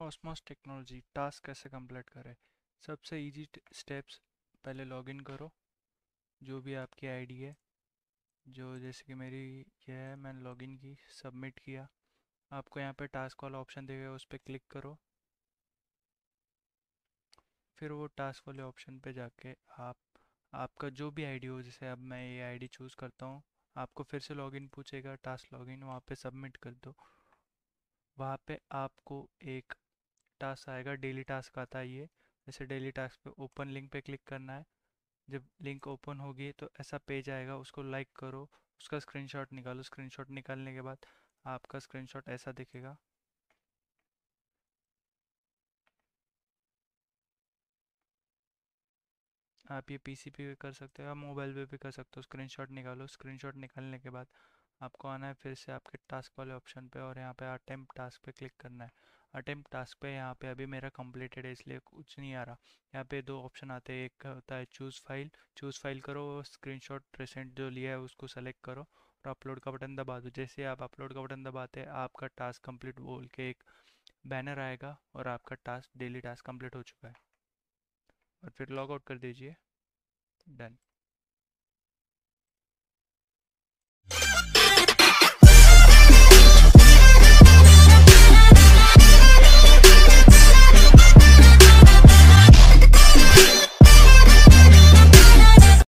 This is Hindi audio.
ऑसमॉस टेक्नोलॉजी टास्क कैसे कंप्लीट करें? सबसे इजी स्टेप्स पहले लॉगिन करो, जो भी आपकी आईडी है, जो जैसे कि मेरी यह है, मैंने लॉगिन की सबमिट किया। आपको यहाँ पे टास्क वाला ऑप्शन देगा उस पर क्लिक करो। फिर वो टास्क वाले ऑप्शन पे जाके आप, आपका जो भी आईडी हो, जैसे अब मैं ये आईडी चूज़ करता हूँ, आपको फिर से लॉगिन पूछेगा टास्क लॉगिन वहाँ पे सबमिट कर दो। वहाँ पे आपको एक टास्क आएगा, डेली टास्क आता है ये। जैसे डेली टास्क पे ओपन लिंक पे क्लिक करना है। जब लिंक ओपन होगी तो ऐसा पेज आएगा, उसको लाइक करो, उसका स्क्रीनशॉट निकालो। स्क्रीनशॉट निकालने के बाद आपका स्क्रीनशॉट ऐसा दिखेगा। आप ये पीसी पे भी कर सकते हो या मोबाइल पे भी कर सकते हो। स्क्रीनशॉट निकालो, स्क्रीनशॉट निकालने के बाद आपको आना है, फिर से आपके टास्क वाले ऑप्शन पे और यहाँ पे अटेम्प्ट टास्क पे क्लिक करना है। अटेम्प्ट टास्क पे, यहाँ पे अभी मेरा कंप्लीटेड है, इसलिए कुछ नहीं आ रहा। यहाँ पे दो ऑप्शन आते हैं, एक होता है चूज़ फ़ाइल चूज़ फ़ाइल करो स्क्रीनशॉट रिसेंट जो लिया है उसको सेलेक्ट करो और अपलोड का बटन दबा दो। जैसे आप अपलोड का बटन दबाते हैं, आपका टास्क कंप्लीट बोल के एक बैनर आएगा और आपका टास्क डेली टास्क कंप्लीट हो चुका है। और फिर लॉग आउट कर दीजिए। डन